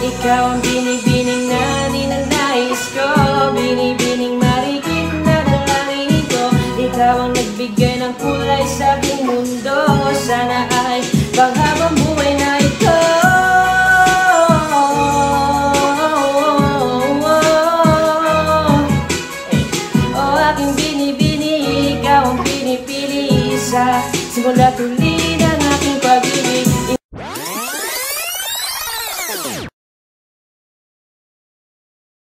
Ikaw ang binibining na ninanais ko. Binibining marikit na dalangin ko. Ikaw ang nagbigay ng kulay sa aking mundo. Sana ay panghabang buhay na ito. Oh, aking binibini, ikaw ang pinipili isa Simula tuloy